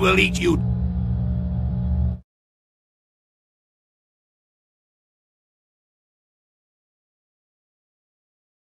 will eat you